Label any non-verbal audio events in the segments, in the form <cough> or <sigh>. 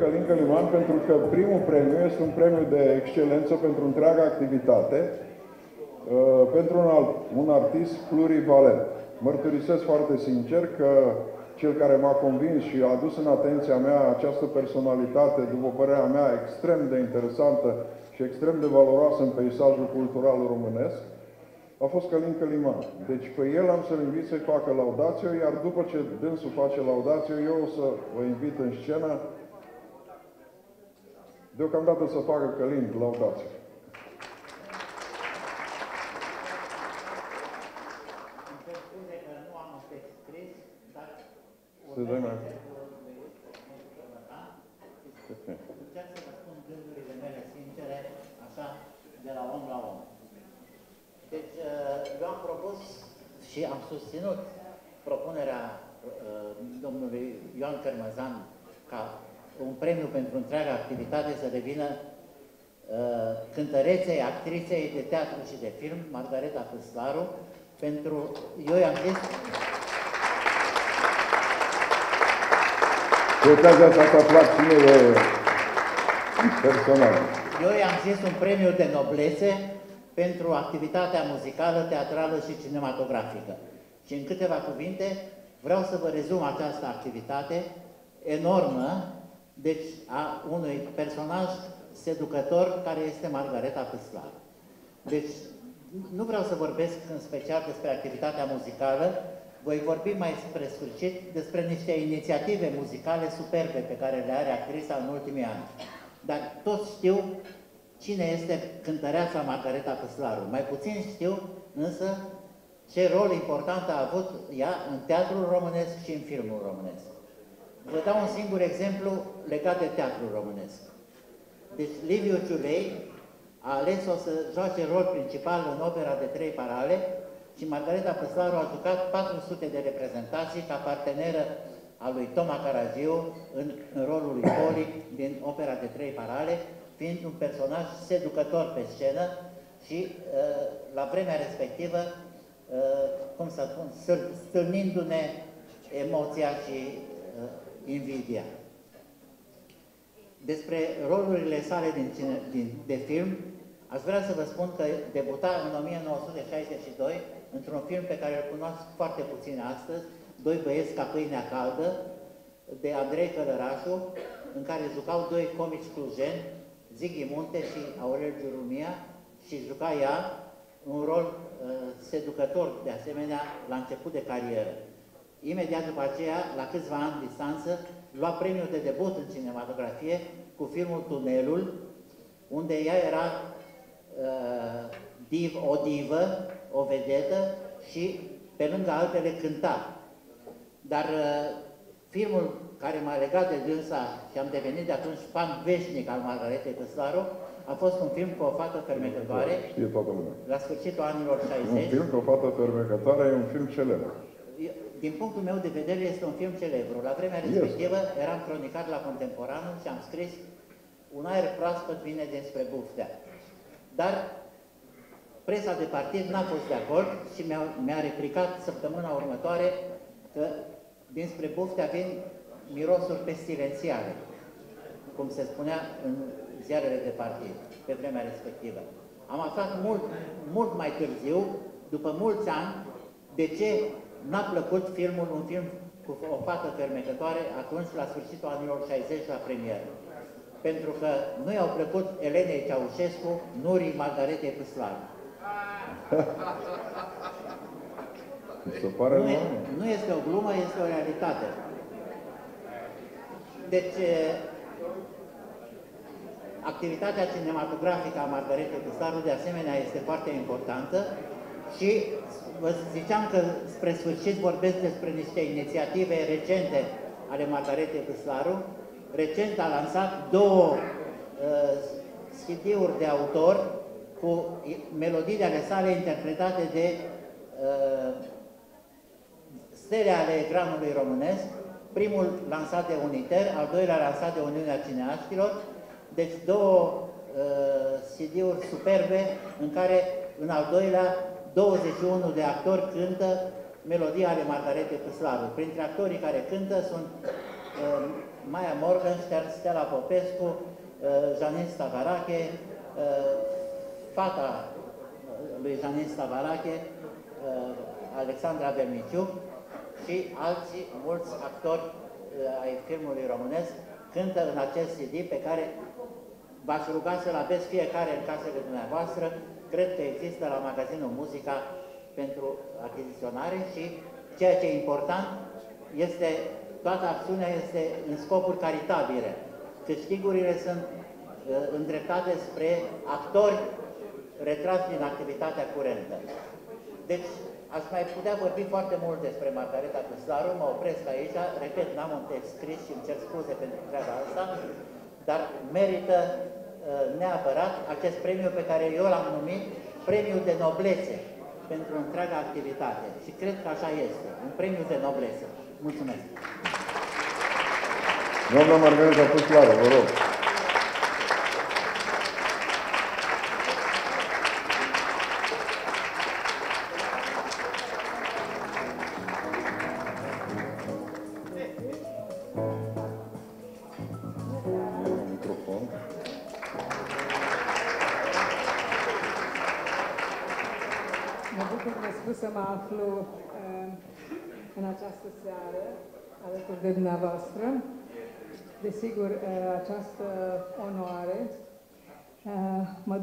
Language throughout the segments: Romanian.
Călin Căliman pentru că primul premiu este un premiu de excelență pentru întreaga activitate uh, pentru un, alt, un artist plurivalent. Mărturisesc foarte sincer că cel care m-a convins și a adus în atenția mea această personalitate, după părerea mea, extrem de interesantă și extrem de valoroasă în peisajul cultural românesc, a fost Călin Căliman. Deci pe el am să-l invit să-i facă laudație, iar după ce dânsul face laudație, eu o să vă invit în scenă deocamdată să facă Călin laudație. Să dai mai... Încerc să vă spun gândurile mele sincere, așa, de la om la om. Deci, eu am propus și am susținut propunerea domnului Ioan Cărmăzan ca un premiu pentru întreaga activitate să devină cântăreței, actriței de teatru și de film, Margareta Păslaru, pentru, eu i-am zis, Cu ocazia asta să plac și mie personal. Eu i-am zis un premiu de noblețe pentru activitatea muzicală, teatrală și cinematografică. Și în câteva cuvinte vreau să vă rezum această activitate enormă, deci a unui personaj seducător care este Margareta Păslar. Deci nu vreau să vorbesc în special despre activitatea muzicală, voi vorbi mai spre sfârșit despre niște inițiative muzicale superbe pe care le are actrița în ultimii ani. Dar toți știu cine este cântăreața Margareta Căslaru. Mai puțin știu însă ce rol important a avut ea în teatrul românesc și în filmul românesc. Vă dau un singur exemplu legat de teatrul românesc. Deci Liviu Ciulei a ales-o să joace rol principal în opera de trei parale și Margareta Păslaru a jucat 400 de reprezentații ca parteneră a lui Toma Caragiu în, în rolul lui Poli din opera de trei parale, fiind un personaj seducător pe scenă și uh, la vremea respectivă, uh, cum să spun, stâlnindu-ne emoția și uh, invidia. Despre rolurile sale din, din, de film, aș vrea să vă spun că debuta în 1962 într-un film pe care îl cunosc foarte puțin astăzi, Doi băieți ca pâinea caldă, de Andrei Călărașu, în care jucau doi comici clujeni, Zighi Munte și Aurel Giurumia, și juca ea un rol uh, seducător, de asemenea, la început de carieră. Imediat după aceea, la câțiva ani distanță, lua premiul de debut în cinematografie cu filmul Tunelul, unde ea era uh, div, o divă, o vedetă și pe lângă altele cânta. Dar uh, filmul care m-a legat de dânsa și am devenit de atunci fan veșnic al Margaretei Căslaru, a fost un film cu o fată fermecătoare. Știe toată lumea. La sfârșitul anilor 60. Un film cu o fată fermecătoare e un film celebru. Din punctul meu de vedere este un film celebru. La vremea respectivă yes. eram cronicar la Contemporanul și am scris un aer proaspăt vine dinspre Buftea. Dar presa de partid n-a fost de acord și mi-a, mi replicat săptămâna următoare că dinspre Buftea vin mirosuri pestilențiale, cum se spunea în ziarele de partid, pe vremea respectivă. Am aflat mult, mult mai târziu, după mulți ani, de ce n-a plăcut filmul, un film cu o fată fermecătoare, atunci, la sfârșitul anilor 60, la premieră. Pentru că nu i-au plăcut Elenei Ceaușescu, Nurii Margaretei Păslaru. Se pare nu, e, nu este o glumă, este o realitate. Deci, activitatea cinematografică a Margaretei Custaru, de asemenea, este foarte importantă și vă ziceam că spre sfârșit vorbesc despre niște inițiative recente ale Margaretei Custaru. Recent a lansat două uh, CD-uri de autor cu melodiile ale sale interpretate de uh, stele ale ecranului românesc, primul lansat de Uniter, al doilea lansat de Uniunea Cineaștilor, deci două uh, CD-uri superbe în care în al doilea 21 de actori cântă melodia ale Margarete Păslaru. Printre actorii care cântă sunt uh, Maia Morgenstern, Stella Popescu, uh, Janin Stavarache, uh, fata lui Janin Stavarache, uh, Alexandra Vermiciu și alții, mulți actori uh, ai filmului românesc, cântă în acest CD pe care v-aș ruga să-l aveți fiecare în casele dumneavoastră. Cred că există la magazinul Muzica pentru achiziționare și ceea ce e important este, toată acțiunea este în scopuri caritabile. Câștigurile sunt uh, îndreptate spre actori retrași din activitatea curentă. Deci, aș mai putea vorbi foarte mult despre Margareta Cuslaru, mă opresc aici, repet, n-am un text scris și îmi cer scuze pentru treaba asta, dar merită uh, neapărat acest premiu pe care eu l-am numit premiu de noblețe pentru întreaga activitate. Și cred că așa este, un premiu de noblețe. Mulțumesc! Doamna Margareta Cuslaru, vă rog.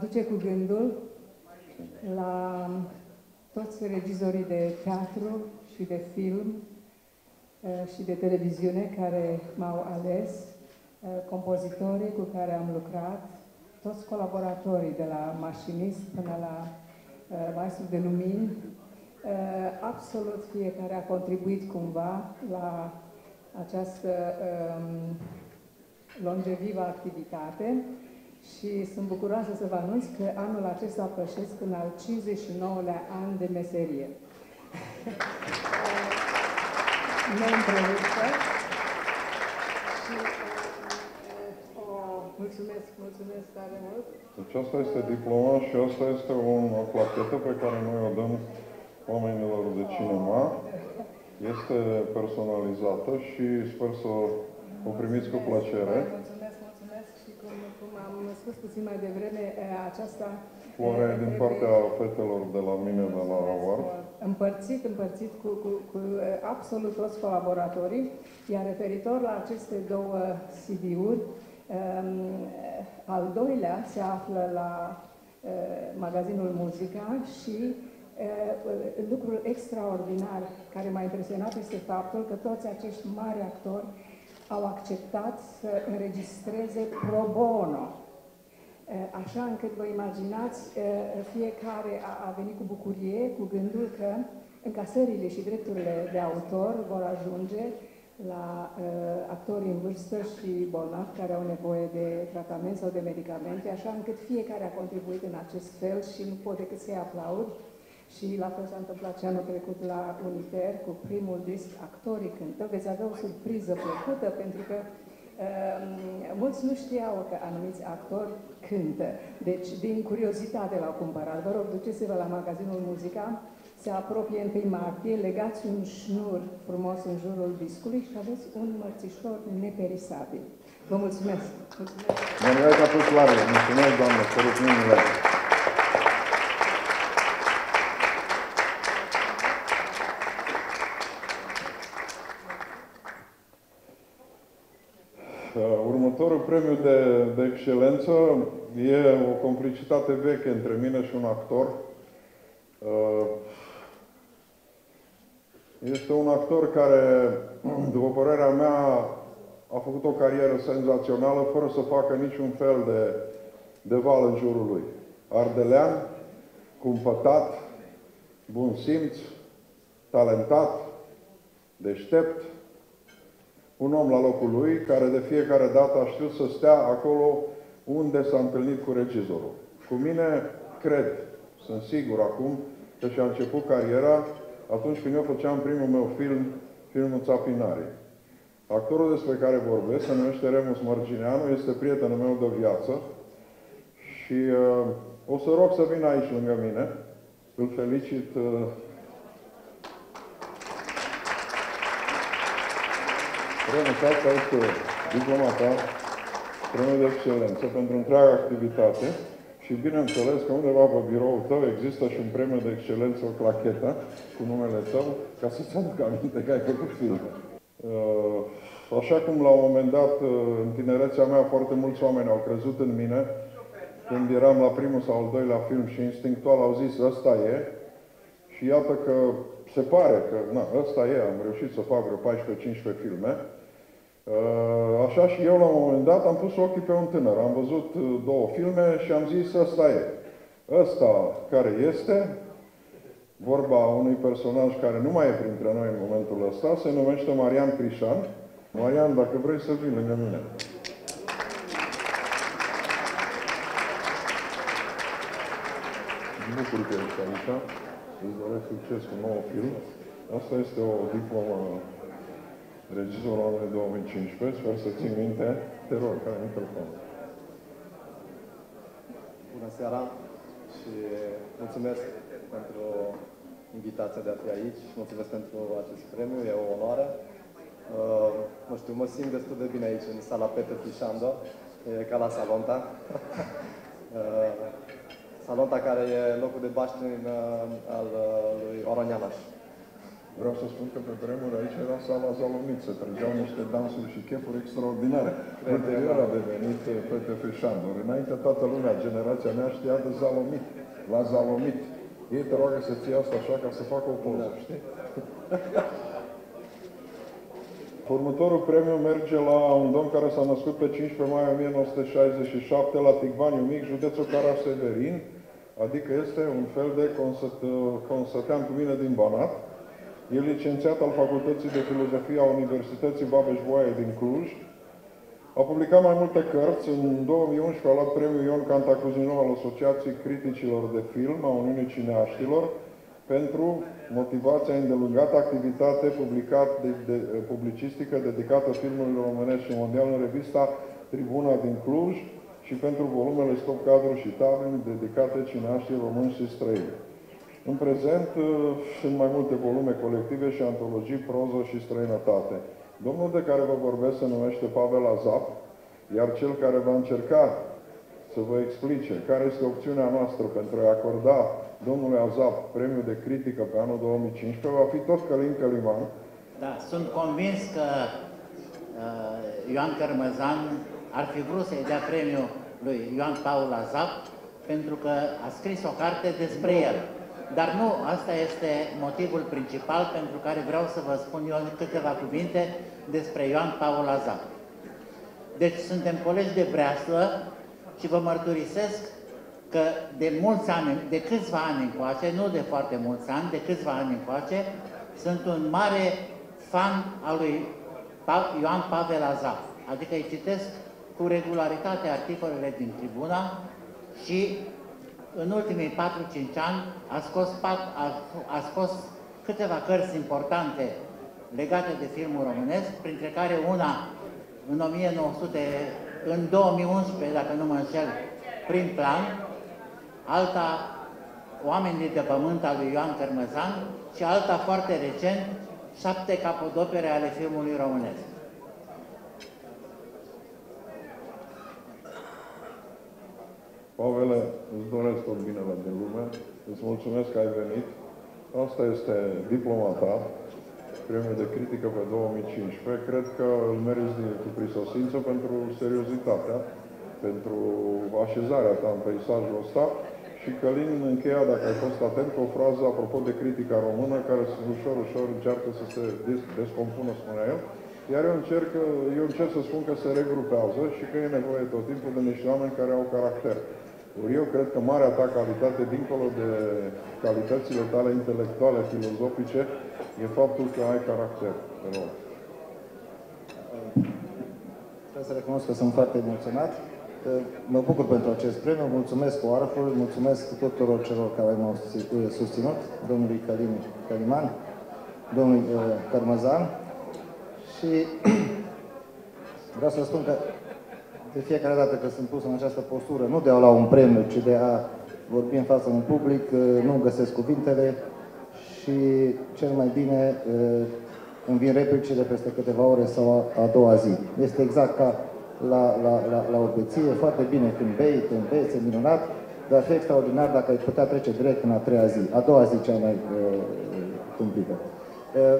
Uh, mă duce cu gândul la toți regizorii de teatru și de film uh, și de televiziune care m-au ales, uh, compozitorii cu care am lucrat, toți colaboratorii de la mașinist până la uh, maestru de lumini, uh, absolut fiecare a contribuit cumva la această um, longevivă activitate și sunt bucuroasă să vă anunț că anul acesta pășesc în al 59-lea an de meserie. Neîntreruptă. Și uh, o, mulțumesc, mulțumesc tare mult. Deci asta este diploma și asta este o, o plachetă pe care noi o dăm oamenilor de cinema. Este personalizată și sper să o primiți cu plăcere. Mulțumesc, mulțumesc și cum, cum am spus puțin mai devreme, eh, aceasta... Floare eh, din trebuie- partea fetelor de la mine, de la Award. Împărțit, împărțit cu, cu, cu eh, absolut toți colaboratorii, iar referitor la aceste două CD-uri, um, al doilea se află la uh, magazinul Muzica și uh, lucrul extraordinar care m-a impresionat este faptul că toți acești mari actori au acceptat să înregistreze pro bono. Eh, Așa încât vă imaginați, eh, fiecare a, a venit cu bucurie, cu gândul că încasările și drepturile de autor vor ajunge la uh, actorii în vârstă și bolnavi care au nevoie de tratament sau de medicamente, așa încât fiecare a contribuit în acest fel și nu pot decât să-i aplaud. Și la fel s-a întâmplat și anul trecut la Uniter cu primul disc Actorii cântă. Veți avea o surpriză plăcută pentru că uh, mulți nu știau că anumiți actori cântă. Deci, din curiozitate l-au cumpărat. Vă rog, duceți-vă la magazinul Muzica, se apropie 1 martie, legați un șnur frumos în jurul discului și aveți un mărțișor neperisabil. Vă mulțumesc! mulțumesc. Margareta Cuslaru, mulțumesc, doamnă, sărut mâinile. Uh, Următorul premiu de, de excelență e o complicitate veche între mine și un actor. Uh, Este un actor care, după părerea mea, a făcut o carieră senzațională fără să facă niciun fel de, de val în jurul lui. Ardelean, cumpătat, bun simț, talentat, deștept, un om la locul lui, care de fiecare dată a știut să stea acolo unde s-a întâlnit cu regizorul. Cu mine, cred, sunt sigur acum, că și-a început cariera atunci când eu făceam primul meu film, filmul Țapinarii. Actorul despre care vorbesc se numește Remus Mărgineanu, este prietenul meu de viață și uh, o să rog să vină aici lângă mine. Îl felicit uh, Premiul asta este diploma ta, premiul de excelență pentru întreaga activitate și bineînțeles că undeva pe biroul tău există și un premiu de excelență, o clachetă cu numele tău, ca să-ți aduc aminte că ai făcut film. Uh, Așa cum la un moment dat, uh, în tinerețea mea, foarte mulți oameni au crezut în mine, când eram la primul sau al doilea film și instinctual au zis, ăsta e, și iată că se pare că, na, ăsta e, am reușit să fac vreo 14-15 filme. Uh, Așa și eu, la un moment dat, am pus ochii pe un tânăr. Am văzut uh, două filme și am zis, ăsta e. Ăsta care este, vorba unui personaj care nu mai e printre noi în momentul ăsta, se numește Marian Crișan. Marian, dacă vrei să vii lângă mine. Mă bucur că ești aici. Îți doresc succes cu nou film. Asta este o diplomă regizor anului 2015. Sper să țin minte. Te rog, care microfon. Bună seara și mulțumesc pentru invitația de a fi aici. Mulțumesc pentru acest premiu, e o onoare. Uh, nu știu, mă simt destul de bine aici, în sala Peter Fișando, e ca la Salonta. <laughs> uh, Salonta care e locul de baștini uh, al uh, lui Oronianaș. Vreau să spun că pe vremuri aici era sala Zalomit, se trăgeau niște dansuri și chefuri extraordinare. Ulterior a devenit eh, PTF Șandor. Înainte toată lumea, generația mea știa de Zalomit, la Zalomit. Ei te roagă să ții asta așa ca să facă o poză, știi? <laughs> Următorul premiu merge la un domn care s-a născut pe 15 mai 1967 la Tigvaniu Mic, județul Caraseverin, adică este un fel de consăt, consătean cu mine din Banat. E licențiat al Facultății de Filozofie a Universității Babeș-Bolyai din Cluj. A publicat mai multe cărți. În 2011 a luat premiul Ion Cantacuzino al Asociației Criticilor de Film a Uniunii Cineaștilor pentru motivația îndelungată activitate publicat de, de, publicistică dedicată filmului românesc și mondial în revista Tribuna din Cluj și pentru volumele stop cadru și tabli dedicate cineaștii români și străini. În prezent uh, sunt mai multe volume colective și antologii, proză și străinătate. Domnul de care vă vorbesc se numește Pavel Azap, iar cel care va încerca să vă explice care este opțiunea noastră pentru a acorda domnului Azap premiul de critică pe anul 2015 va fi tot Călin Căliman. Da, sunt convins că uh, Ioan Cărmăzan ar fi vrut să-i dea premiul lui Ioan Paul Azap pentru că a scris o carte despre el. Dar nu, asta este motivul principal pentru care vreau să vă spun eu câteva cuvinte despre Ioan Paul Azap. Deci suntem colegi de breaslă și vă mărturisesc că de mulți ani, de câțiva ani încoace, nu de foarte mulți ani, de câțiva ani încoace, sunt un mare fan al lui Ioan Pavel Azap. Adică îi citesc cu regularitate articolele din tribuna și în ultimii 4-5 ani a scos, a, a scos câteva cărți importante legate de filmul românesc, printre care una în 1900, în 2011, dacă nu mă înșel, prin plan, alta Oamenii de pământ al lui Ioan Cărmăzan și alta foarte recent, șapte capodopere ale filmului românesc. Pavele, îți doresc tot binele din lume, îți mulțumesc că ai venit. Asta este diploma ta, premiul de critică pe 2015. Cred că îl meriți cu prisosință pentru seriozitatea, pentru așezarea ta în peisajul ăsta și Călin încheia, dacă ai fost atent, cu o frază apropo de critica română, care ușor, ușor încearcă să se des- descompună, spunea el. Iar eu încerc, eu încerc să spun că se regrupează și că e nevoie tot timpul de niște oameni care au caracter. Ori eu cred că marea ta calitate, dincolo de calitățile tale intelectuale, filozofice, e faptul că ai caracter. Te rog. Trebuie să recunosc că sunt foarte emoționat. că Mă bucur pentru acest premiu, mulțumesc Oarful, mulțumesc tuturor celor care m-au susținut, domnului Călim Căliman, domnului uh, Cărmăzan și <clears throat> vreau să spun că de fiecare dată când sunt pus în această postură, nu de a lua un premiu, ci de a vorbi în fața unui public, uh, nu găsesc cuvintele și cel mai bine uh, îmi vin replicile peste câteva ore sau a, a doua zi. Este exact ca la, la, la, la o beție, foarte bine când bei, când bei, este minunat, dar fi extraordinar dacă ai putea trece direct în a treia zi, a doua zi cea mai uh, cumplită. Uh,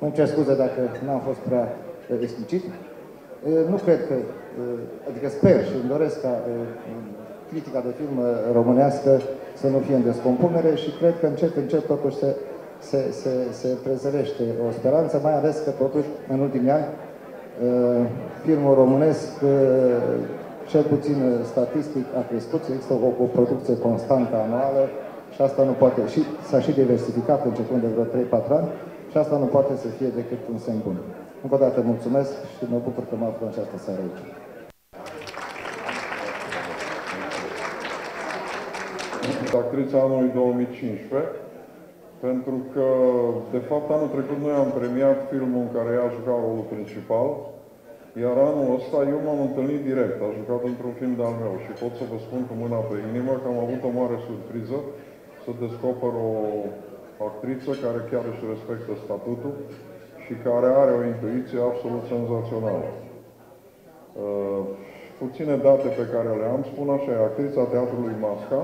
îmi cer scuze dacă n-am fost prea uh, explicit. Uh, nu cred că, uh, adică sper și îmi doresc ca uh, critica de film uh, românească să nu fie în descompunere și cred că încet, încet totuși se, se, se, se trezărește o speranță, mai ales că totuși în ultimii ani uh, filmul românesc uh, cel puțin uh, statistic a crescut, există o, o producție constantă anuală și asta nu poate, și s-a și diversificat începând de vreo 3-4 ani și asta nu poate să fie decât un semn bun. Încă o dată mulțumesc și mă bucur că mă aflu în această seară aici. actrița anului 2015, pentru că, de fapt, anul trecut noi am premiat filmul în care ea a jucat rolul principal, iar anul ăsta eu m-am întâlnit direct, a jucat într-un film de-al meu și pot să vă spun cu mâna pe inimă că am avut o mare surpriză să descoper o actriță care chiar își respectă statutul și care are o intuiție absolut senzațională. Uh, puține date pe care le am, spun așa, e actrița teatrului Masca,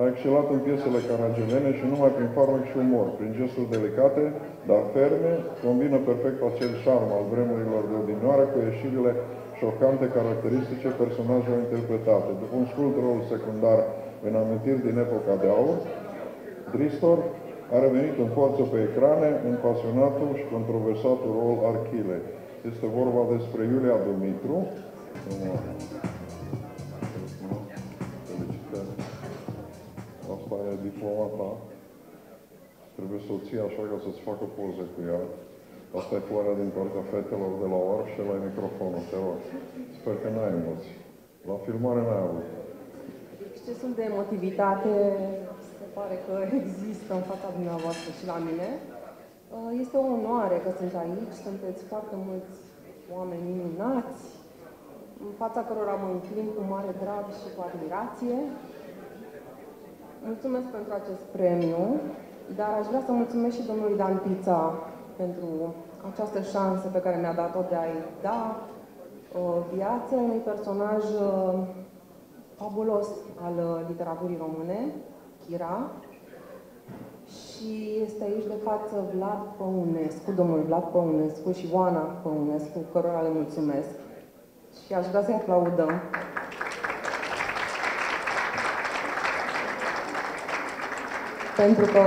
a excelat în piesele caragelene și numai prin farmec și umor, prin gesturi delicate, dar ferme, combină perfect acel șarm al vremurilor de odinioară cu ieșirile șocante caracteristice personajelor interpretate. După un scurt rol secundar în amintiri din epoca de aur, Dristor a revenit în forță pe ecrane în pasionatul și controversatul rol Archile. Este vorba despre Iulia Dumitru, Asta e diplomata. Trebuie să o ții așa ca să-ți facă poze cu ea. Asta e floarea din partea fetelor de la OAR și la microfonul, te rog. Sper că n-ai emoții. La filmare n-ai avut. Excesul de emotivitate se pare că <laughs> există în fața dumneavoastră și la mine. Uh, Este o onoare că sunt aici, sunteți foarte mulți oameni minunați, în fața cărora mă înclin cu mare drag și cu admirație. Mulțumesc pentru acest premiu, dar aș vrea să mulțumesc și domnului Dan Pița pentru această șansă pe care mi-a dat-o de a-i da uh, viață unui personaj uh, fabulos al uh, literaturii române, Chira. Și este aici de față Vlad Păunescu, domnul Vlad Păunescu și Oana Păunescu, cărora le mulțumesc. Și aș vrea să-i aplaudăm. Pentru că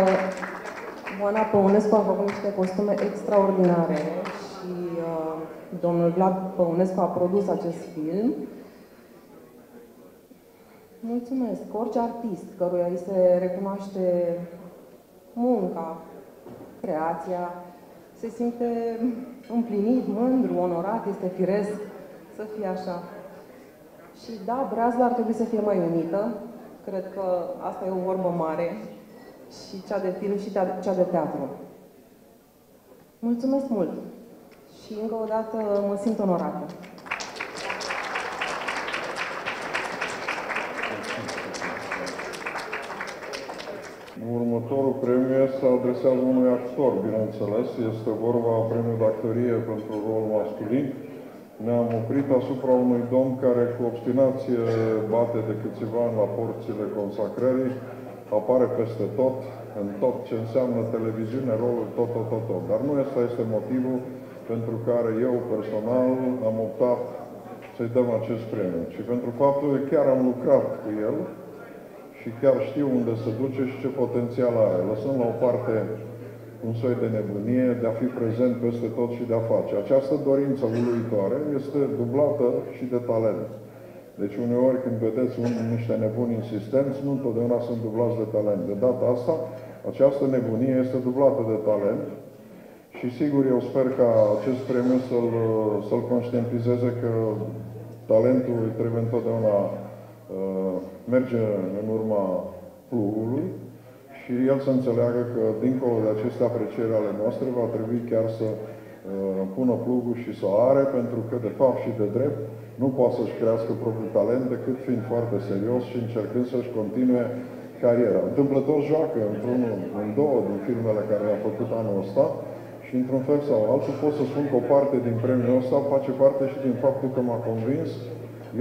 Oana Păunescu a făcut niște costume extraordinare și uh, domnul Vlad Păunescu a produs acest film. Mulțumesc. Orice artist căruia îi se recunoaște munca, creația, se simte împlinit, mândru, onorat, este firesc să fie așa. Și da, Brazla ar trebui să fie mai unită. Cred că asta e o vorbă mare. Și cea de film și cea de teatru. Mulțumesc mult! Și încă o dată mă simt onorată. Următorul premiu se adresează unui actor, bineînțeles. Este vorba premiul de actorie pentru rol masculin. Ne-am oprit asupra unui domn care cu obstinație bate de câțiva ani la porțile consacrării, apare peste tot, în tot ce înseamnă televiziune, rolul tot, tot, tot, tot. Dar nu ăsta este motivul pentru care eu personal am optat să-i dăm acest premiu, ci pentru faptul că chiar am lucrat cu el și chiar știu unde se duce și ce potențial are, lăsând la o parte un soi de nebunie de a fi prezent peste tot și de a face. Această dorință uluitoare este dublată și de talent. Deci uneori când vedeți un, niște nebuni insistenți, nu întotdeauna sunt dublați de talent. De data asta, această nebunie este dublată de talent și sigur eu sper ca acest premiu să-l, să-l conștientizeze că talentul trebuie întotdeauna uh, merge în urma plugului și el să înțeleagă că dincolo de aceste aprecieri ale noastre va trebui chiar să uh, pună plugul și să o are, pentru că de fapt și de drept nu poate să-și crească propriul talent decât fiind foarte serios și încercând să-și continue cariera. Întâmplător joacă într-unul, în două din filmele care le-a făcut anul ăsta și într-un fel sau altul pot să spun că o parte din premiul ăsta face parte și din faptul că m-a convins.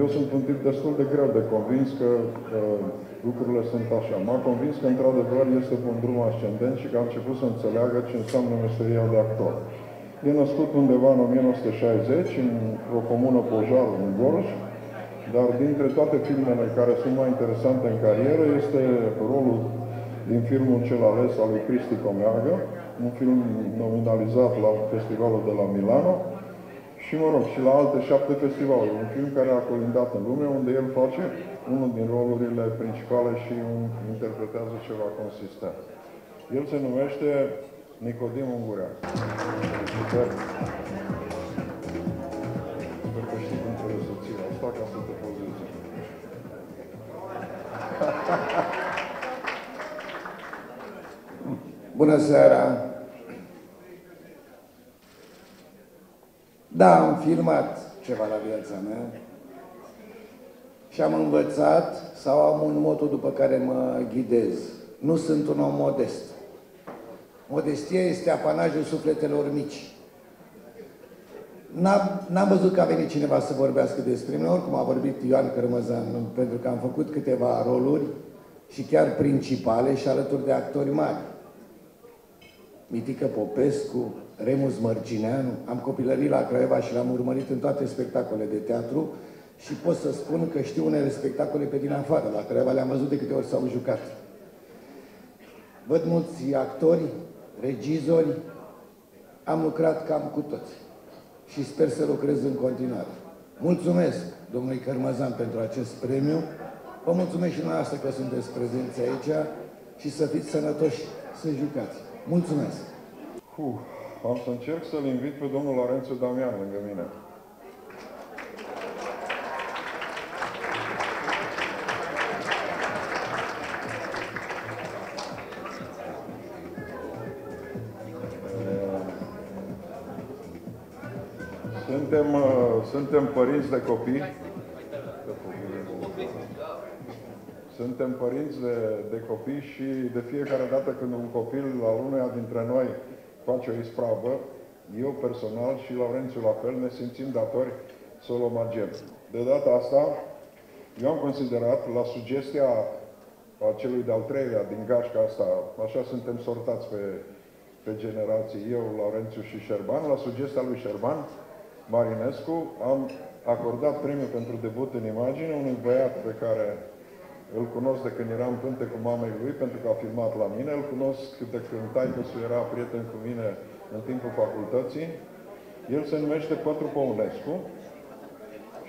Eu sunt un tip destul de greu de convins că uh, lucrurile sunt așa. M-a convins că într-adevăr este pe un drum ascendent și că a început să înțeleagă ce înseamnă meseria de actor. E născut undeva în 1960, într-o comună Pojar, în Gorj, dar dintre toate filmele care sunt mai interesante în carieră este rolul din filmul Cel ales al lui Cristi Comeagă, un film nominalizat la festivalul de la Milano și, mă rog, și la alte șapte festivaluri. Un film care a colindat în lume, unde el face unul din rolurile principale și un, interpretează ceva consistent. El se numește Nicodim Ungurea. Sper. Sper că știi cum trebuie să ții asta ca să te pozezi. Bună seara! Da, am filmat ceva la viața mea și am învățat sau am un moto după care mă ghidez. Nu sunt un om modest. Modestia este apanajul sufletelor mici. N-am văzut că a venit cineva să vorbească despre mine, oricum a vorbit Ioan Cărmăzan, pentru că am făcut câteva roluri și chiar principale și alături de actori mari. Mitică Popescu, Remus Mărcineanu, am copilărit la Craiova și l-am urmărit în toate spectacolele de teatru și pot să spun că știu unele spectacole pe din afară, la Craiova le-am văzut de câte ori s-au jucat. Văd mulți actori, regizori, am lucrat cam cu toți și sper să lucrez în continuare. Mulțumesc domnului Cărmăzan pentru acest premiu, vă mulțumesc și dumneavoastră că sunteți prezenți aici și să fiți sănătoși să jucați. Mulțumesc! Uf, am să încerc să-l invit pe domnul Lorențu Damian lângă mine. Suntem, uh, suntem părinți de copii. Suntem părinți de, de copii și de fiecare dată când un copil al unuia dintre noi face o ispravă, eu personal și Laurențiu la fel ne simțim datori să o omagem. De data asta, eu am considerat, la sugestia a celui de-al treilea din gașca asta, așa suntem sortați pe, pe generații, eu, Laurențiu și Șerban, la sugestia lui Șerban Marinescu, am acordat premiul pentru debut în imagine unui băiat pe care îl cunosc de când eram pânte cu mamei lui, pentru că a filmat la mine. Îl cunosc de când taică era prieten cu mine în timpul facultății. El se numește Pătru Păunescu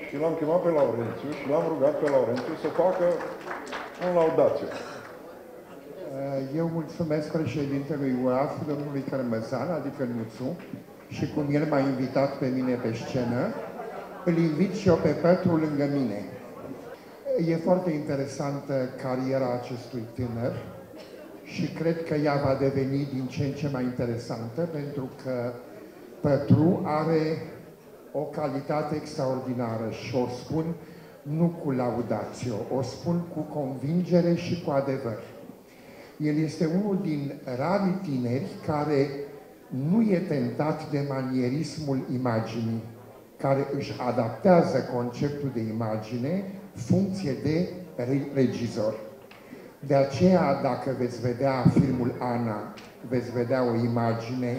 și l-am chemat pe Laurențiu și l-am rugat pe Laurențiu să facă un laudație. Eu mulțumesc președintelui UAF, domnului Cărmăzan, adică Nuțu, și cum el m-a invitat pe mine pe scenă, îl invit și eu pe Petru lângă mine. E foarte interesantă cariera acestui tânăr și cred că ea va deveni din ce în ce mai interesantă pentru că Petru are o calitate extraordinară și o spun nu cu laudație, o spun cu convingere și cu adevăr. El este unul din rarii tineri care nu e tentat de manierismul imaginii, care își adaptează conceptul de imagine funcție de regizor. De aceea, dacă veți vedea filmul Ana, veți vedea o imagine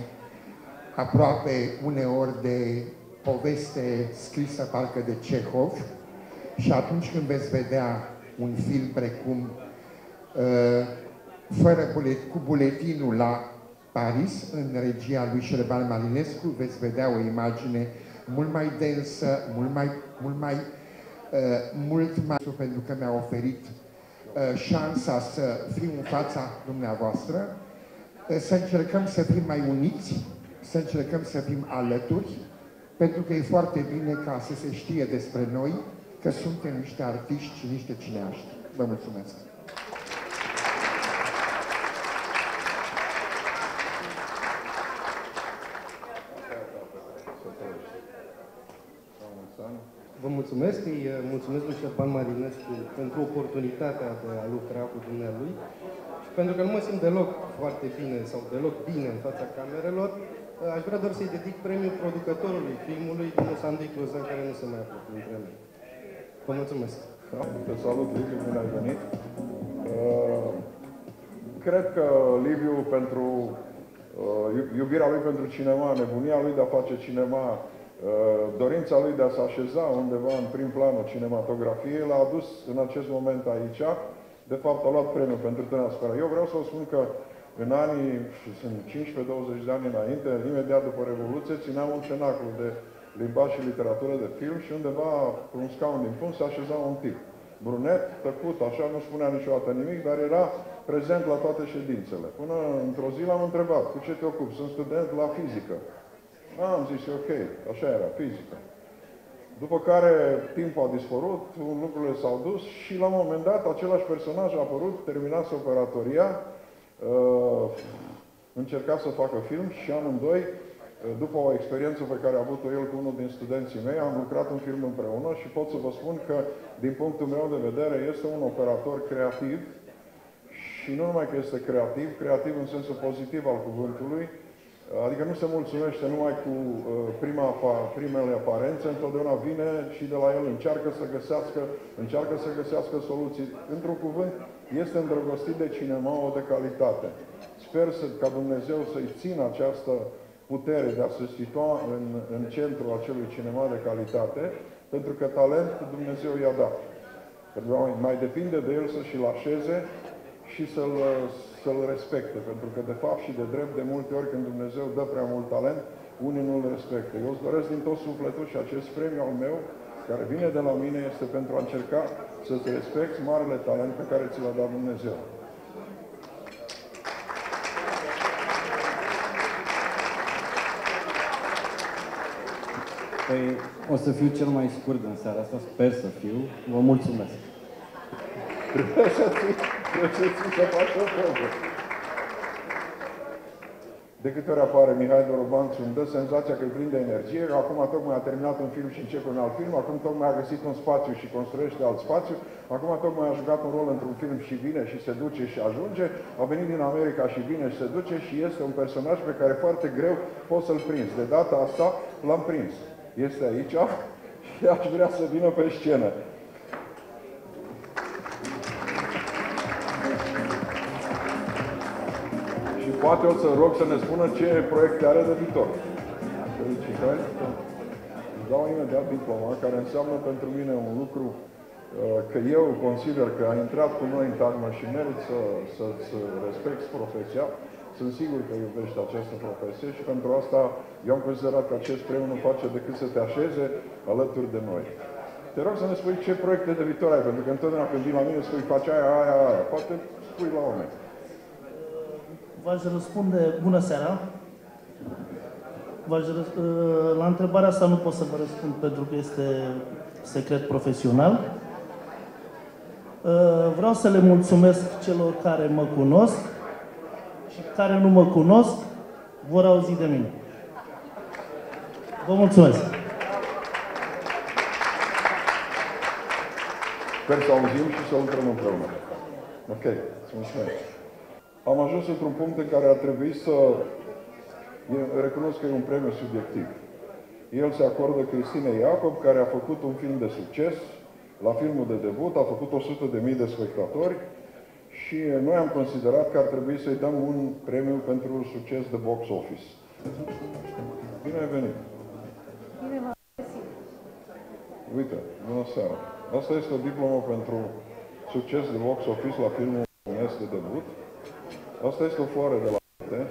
aproape uneori de poveste scrisă parcă de Cehov și atunci când veți vedea un film precum uh, fără bulet, cu buletinul la Paris, în regia lui Șerban Marinescu, veți vedea o imagine mult mai densă, mult mai, mult mai Uh, mult mai pentru că mi-a oferit uh, șansa să fiu în fața dumneavoastră, uh, să încercăm să fim mai uniți, să încercăm să fim alături, pentru că e foarte bine ca să se știe despre noi că suntem niște artiști și niște cineaști. Vă mulțumesc! vă mulțumesc, îi uh, mulțumesc lui Șerban Marinescu pentru oportunitatea de a lucra cu dumnealui și pentru că nu mă simt deloc foarte bine sau deloc bine în fața camerelor, uh, aș vrea doar să-i dedic premiul producătorului filmului, domnul Sandy Cruzan, care nu se mai află printre noi. Vă mulțumesc! Da, te salut, Liviu, bine ai venit. Uh, cred că Liviu, pentru uh, iubirea lui pentru cinema, nebunia lui de a face cinema, uh, dorința lui de a se așeza undeva în prim planul cinematografiei, l-a adus în acest moment aici. De fapt, a luat premiul pentru tânăra Eu vreau să vă spun că în anii, și sunt 15-20 de ani înainte, imediat după Revoluție, țineam un cenaclu de limbaj și literatură de film și undeva, pe un scaun din fund, se așeza un tip. Brunet, tăcut, așa, nu spunea niciodată nimic, dar era prezent la toate ședințele. Până într-o zi l-am întrebat, cu ce te ocupi? Sunt student la fizică. A, am zis, ok, așa era, fizică. După care timpul a dispărut, lucrurile s-au dus și la un moment dat același personaj a apărut, terminase operatoria, uh, încerca să facă film și amândoi după o experiență pe care a avut-o el cu unul din studenții mei, am lucrat un film împreună și pot să vă spun că, din punctul meu de vedere, este un operator creativ și nu numai că este creativ, creativ în sensul pozitiv al cuvântului, adică nu se mulțumește numai cu uh, prima, primele aparențe, întotdeauna vine și de la el încearcă să găsească, încearcă să găsească soluții. Într-un cuvânt, este îndrăgostit de cinema de calitate. Sper să, ca Dumnezeu să-i țină această putere de a se situa în, în centrul acelui cinema de calitate, pentru că talent Dumnezeu i-a dat. Mai depinde de el să și-l așeze și să-l să, -l, respecte. Pentru că, de fapt și de drept, de multe ori când Dumnezeu dă prea mult talent, unii nu-l respectă. Eu îți doresc din tot sufletul și acest premiu al meu, care vine de la mine, este pentru a încerca să-ți respecti marele talent pe care ți l-a dat Dumnezeu. Păi o să fiu cel mai scurt în seara asta, sper să fiu. Vă mulțumesc. Trebuie să ții, trebuie să ții să faci o poză. De câte ori apare Mihai Doroban și îmi dă senzația că îl prinde energie, acum tocmai a terminat un film și începe un alt film, acum tocmai a găsit un spațiu și construiește alt spațiu, acum tocmai a jucat un rol într-un film și vine și se duce și ajunge, a venit din America și vine și se duce și este un personaj pe care foarte greu poți să-l prinzi. De data asta l-am prins este aici <laughs> și aș vrea să vină pe scenă. Poate o să rog să ne spună ce proiecte are de viitor. Felicitări. Îți dau imediat diploma, care înseamnă pentru mine un lucru uh, că eu consider că a intrat cu noi în tagmă și merit să, să-ți respecti profesia, sunt sigur că iubești această profesie și pentru asta eu am considerat că acest premiu nu face decât să te așeze alături de noi. Te rog să ne spui ce proiecte de viitor ai, pentru că întotdeauna când vin la mine spui face aia, aia, aia. Poate spui la oameni. V-aș răspunde, bună seara. V-aș, ă, la întrebarea asta nu pot să vă răspund pentru că este secret profesional. Ă, vreau să le mulțumesc celor care mă cunosc, și care nu mă cunosc vor auzi de mine. Vă mulțumesc! Sper să auzim și să lucrăm împreună. Ok, mulțumesc. Am ajuns într-un punct în care ar trebui să recunosc că e un premiu subiectiv. El se acordă Cristine Iacob, care a făcut un film de succes, la filmul de debut, a făcut 100.000 de spectatori, și noi am considerat că ar trebui să-i dăm un premiu pentru succes de box office. Bine ai venit! Bine v-am găsit! Uite, bună seara! Asta este o diplomă pentru succes de box office la filmul românesc de debut. Asta este o floare de la mine.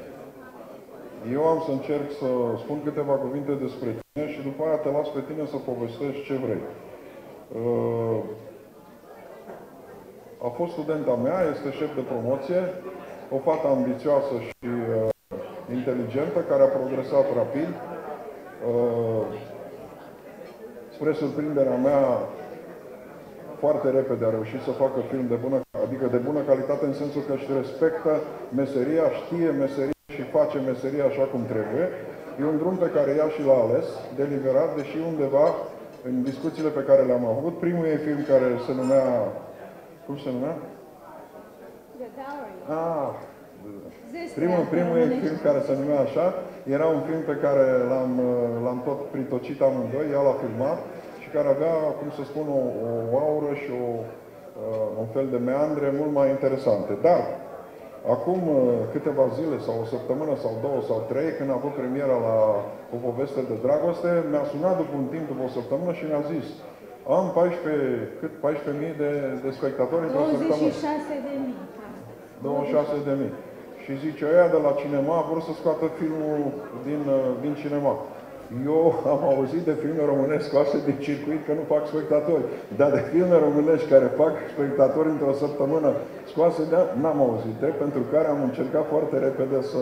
Eu am să încerc să spun câteva cuvinte despre tine și după aia te las pe tine să povestești ce vrei. Uh, a fost studenta mea, este șef de promoție, o fată ambițioasă și uh, inteligentă, care a progresat rapid. Uh, spre surprinderea mea, foarte repede a reușit să facă film de bună, adică de bună calitate în sensul că își respectă meseria, știe meseria și face meseria așa cum trebuie. E un drum pe care ea și l-a ales, deliberat, deși undeva în discuțiile pe care le-am avut. Primul e film care se numea... Cum se numea? The Dowry. Ah, Zestrea, primul, primul e românește. film care se numea așa. Era un film pe care l-am, l-am tot pritocit amândoi, ea l-a filmat și care avea, cum să spun, o, o aură și o, uh, un fel de meandre mult mai interesante. Dar, acum uh, câteva zile sau o săptămână sau două sau trei, când a avut premiera la o poveste de dragoste, mi-a sunat după un timp, după o săptămână și mi-a zis am 14, cât 14.000 de, de spectatori într-o săptămână. 26 de mii. 26 de mii. Și zice, ăia de la cinema vor să scoată filmul din, uh, din cinema. Eu am auzit de filme românești scoase din circuit că nu fac spectatori, dar de filme românești care fac spectatori într-o săptămână scoase de n-am auzit de, pentru care am încercat foarte repede să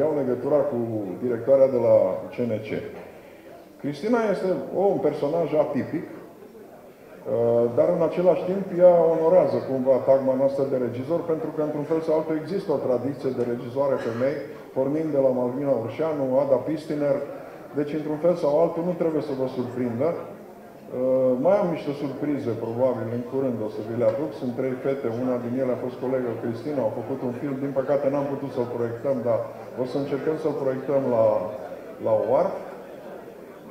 iau legătura cu directoarea de la CNC. Cristina este o, un personaj atipic, Uh, dar în același timp ea onorează cumva tagma noastră de regizor, pentru că într-un fel sau altul există o tradiție de regizoare femei, pornind de la Malvina Urșanu, Ada Pistiner, deci într-un fel sau altul nu trebuie să vă surprindă. Uh, mai am niște surprize, probabil, în curând o să vi le aduc. Sunt trei fete, una din ele a fost colegă Cristina, au făcut un film, din păcate n-am putut să-l proiectăm, dar o să încercăm să-l proiectăm la, la OARP.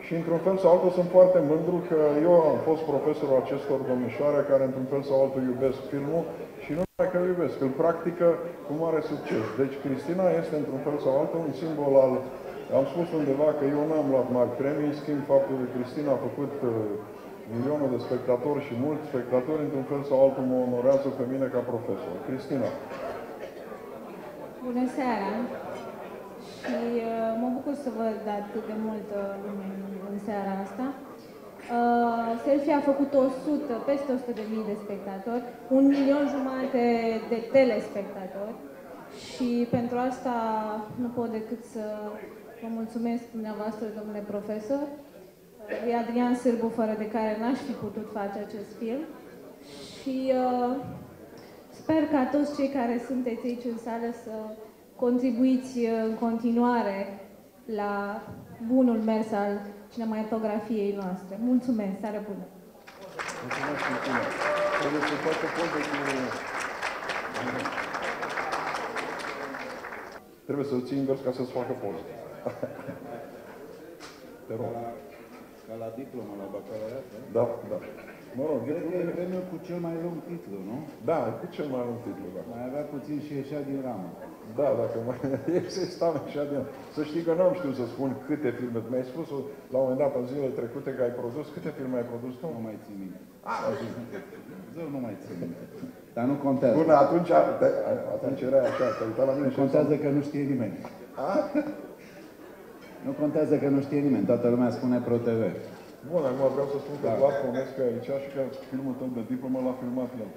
Și într-un fel sau altul sunt foarte mândru că eu am fost profesorul acestor domnișoare care într-un fel sau altul iubesc filmul și nu numai că îl iubesc, îl practică cu mare succes. Deci Cristina este într-un fel sau altul un simbol al... Am spus undeva că eu n-am luat mari premii, în schimb faptul că Cristina a făcut uh, milionul de spectatori și mulți spectatori, într-un fel sau altul mă onorează pe mine ca profesor. Cristina. Bună seara! Și uh, mă bucur să văd atât de multă lume în, în seara asta. Uh, Selfie a făcut 100, peste 100 de mii de spectatori, un milion jumate de telespectatori și pentru asta nu pot decât să vă mulțumesc dumneavoastră, domnule profesor, lui Adrian Sârbu, fără de care n-aș fi putut face acest film. Și uh, sper ca toți cei care sunteți aici în sală să contribuiți uh, în continuare la bunul mers al cinematografiei noastre. Mulțumesc, seară bună! Mulțumesc, Cristina. Trebuie să facă poze cu... Trebuie să-l ții invers ca să-ți facă poze. Te rog. Ca la diplomă, la bacalaureat, da? Da, da. Mă rog, Cred că e premiul cu cel mai lung titlu, nu? Da, cu cel mai lung titlu, da. Mai avea puțin și ieșea din ramă. Da, dacă mai <laughs> exista așa de... Să știi că n-am știut să spun câte filme. Mi-ai spus la un moment dat, în zilele trecute, că ai produs. Câte filme ai produs tu? Nu mai țin minte. A, Zău nu mai țin minte. Dar nu contează. Bun, atunci, atunci era așa, te uita la mine Nu și contează că nu știe nimeni. A? Nu contează că nu știe nimeni. Toată lumea spune ProTV. Bun, acum vreau să spun că Vlad Ponescu e aici și că filmul tău de diplomă l-a filmat el.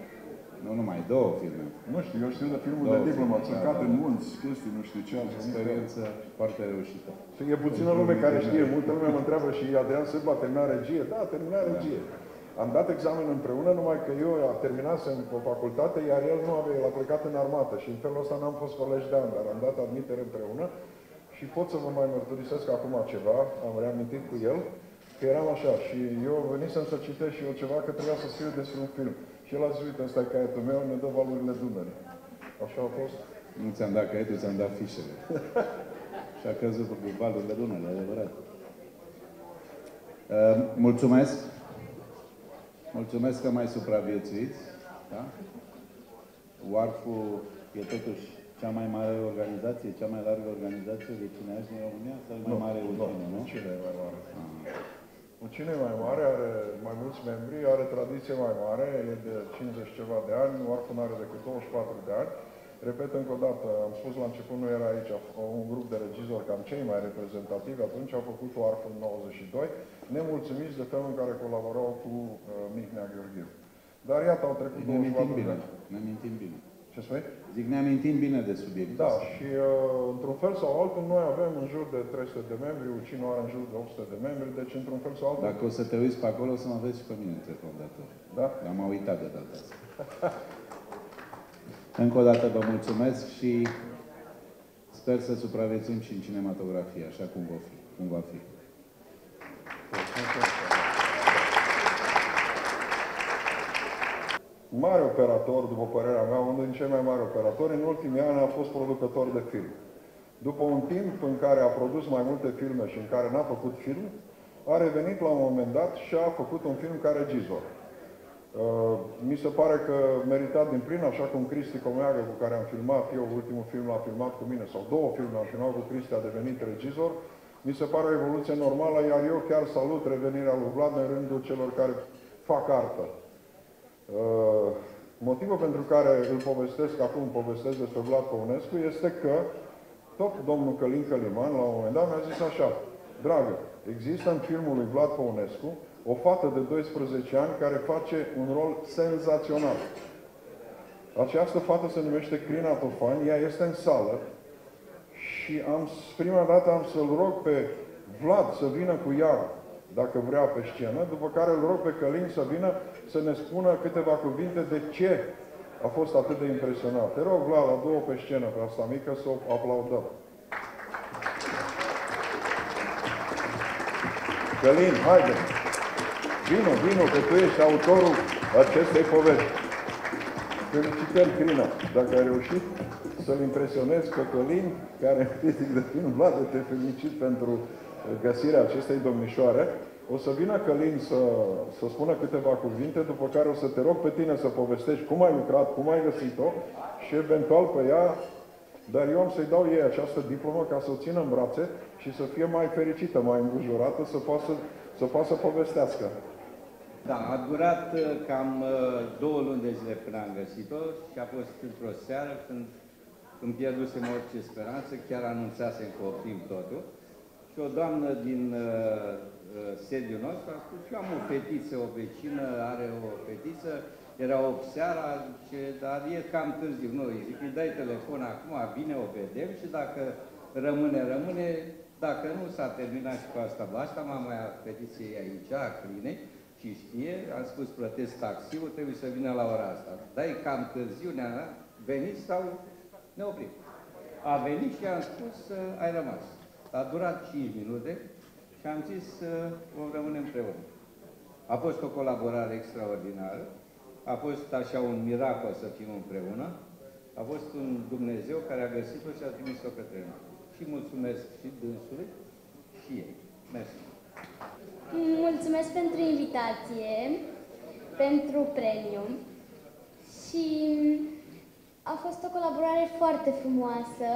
Nu numai, două filme. Nu știu, eu știu de filmul Două de diplomă, filme, țăcat da, în da. munți, chestii, nu știu ce. am zis. Experiență foarte reușită. Și e puțină lume care știe, multă lume mă întreabă și Adrian Sârbu a terminat regie. Da, a terminat regie. Am dat examen împreună, numai că eu a terminasem o facultate, iar el nu avea, el a plecat în armată și în felul ăsta n-am fost colegi de ani, dar am dat admitere împreună și pot să vă mai mărturisesc acum ceva, am reamintit cu el, că eram așa și eu venisem să citesc și eu ceva că trebuia să scriu despre un film. Și el a zis, uite, ăsta e caietul meu, ne dă valurile Dunării. Așa a fost. Nu ți-am dat caietul, ți-am dat fișele. și a căzut cu valurile Dunării, adevărat. Uh, mulțumesc. Mulțumesc că mai supraviețuiți. Da? UARF-ul e totuși cea mai mare organizație, cea mai largă organizație de cineași din România? Sau e mai mare ultimul, nu? Cine e mai mare? Cine e mai mare, are mai mulți membri, are tradiție mai mare, e de 50 ceva de ani, Oarful nu are decât 24 de ani. Repet încă o dată, am spus la început, nu era aici un grup de regizori cam cei mai reprezentativi, atunci au făcut Oarful în 92, nemulțumiți de felul în care colaborau cu uh, Mihnea Gheorghiu. Dar iată, au trecut Ne mintim 24 de bine. ani. Ne mintim bine. Ce spui? Zic, ne amintim bine de subiect. Da, și uh, într-un fel sau altul, noi avem în jur de 300 de membri, Ucinu are în jur de 800 de membri, deci într-un fel sau altul... Dacă o să te uiți pe acolo, o să mă vezi și pe mine între fondatori. Da? Am uitat de data asta. Încă o dată vă mulțumesc și sper să supraviețuim și în cinematografie, așa cum va fi. Cum va fi. Mare operator, după părerea mea, unul din cei mai mari operatori. În ultimii ani a fost producător de film. După un timp în care a produs mai multe filme și în care n-a făcut film, a revenit la un moment dat și a făcut un film ca regizor. Uh, mi se pare că meritat din plin, așa cum Cristi Comeagă, cu care am filmat, eu ultimul film l-a filmat cu mine, sau două filme am filmat cu Cristi, a devenit regizor, mi se pare o evoluție normală, iar eu chiar salut revenirea lui Vlad în rândul celor care fac artă. Uh, motivul pentru care îl povestesc acum, povestesc despre Vlad Păunescu, este că tot domnul Călin Căliman, la un moment dat, mi-a zis așa, dragă, există în filmul lui Vlad Păunescu o fată de 12 ani care face un rol senzațional. Această fată se numește Crina Tofan, ea este în sală și am, prima dată am să-l rog pe Vlad să vină cu ea, dacă vrea, pe scenă, după care îl rog pe Călin să vină să ne spună câteva cuvinte de ce a fost atât de impresionat. Te rog, Vlad, la două pe scenă pe asta mică să o aplaudăm. Călin, haide! Vino, vino, că tu ești autorul acestei povești. Felicitări, Crina, dacă ai reușit să-l impresionezi pe Călin, care <laughs> e critic de film, Vlad, te felicit pentru găsirea acestei domnișoare. O să vină Călin să, să spună câteva cuvinte, după care o să te rog pe tine să povestești cum ai lucrat, cum ai găsit-o și eventual pe ea, dar eu am să-i dau ei această diplomă ca să o țină în brațe și să fie mai fericită, mai îmbujurată, să poată, să poată să povestească. Da, a durat uh, cam uh, două luni de zile până am găsit-o și a fost într-o seară când îmi pierdusem orice speranță, chiar anunțasem că oprim totul. Și o doamnă din uh, uh, sediul nostru a spus, eu am o fetiță, o vecină are o fetiță, era 8 seara, zice, dar e cam târziu. Nu, îi zic, îi dai telefon acum, bine o vedem și dacă rămâne, rămâne, dacă nu s-a terminat și cu asta, asta mama fetiței aici, a clinei, și știe, am spus, plătesc taxiul, trebuie să vină la ora asta. Dar e cam târziu, ne-a venit sau ne oprim. A venit și am spus, ai rămas. A durat 5 minute și am zis să vom rămâne împreună. A fost o colaborare extraordinară, a fost așa un miracol să fim împreună, a fost un Dumnezeu care a găsit-o și a trimis-o către noi. Și mulțumesc și dânsului și ei. Mersi. Mulțumesc pentru invitație, pentru premiu și a fost o colaborare foarte frumoasă.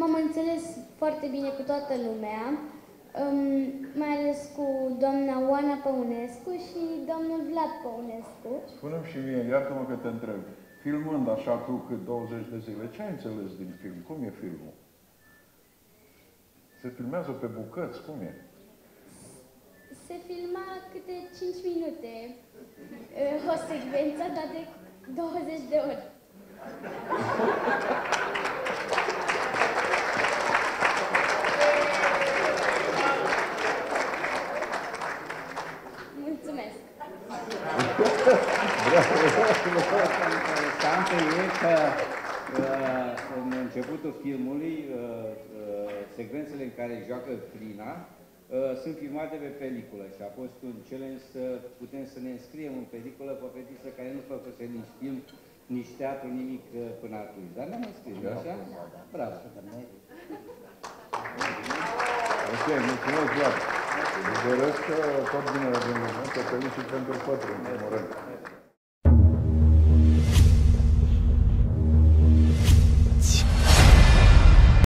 M-am înțeles foarte bine cu toată lumea, mai ales cu doamna Oana Păunescu și domnul Vlad Păunescu. Spune-mi și mie, iartă-mă că te întreb, filmând așa tu cât 20 de zile, ce ai înțeles din film? Cum e filmul? Se filmează pe bucăți, cum e? Se filma câte 5 minute <laughs> o secvență, dar de 20 de ori. <laughs> Mulțumesc! Interesantă e că uh, în începutul filmului, uh, uh, secvențele în care joacă Crina, sunt filmate pe peliculă și a fost un challenge să putem să ne înscriem în peliculă pe o fetiță care nu făcuse nici film, nici teatru, nimic până atunci. Dar ne-am înscris, da. așa? Bravo! Ok, mulțumesc, Vlad. Îți doresc tot binele din lume, te felicit pentru pătru, în primul rând.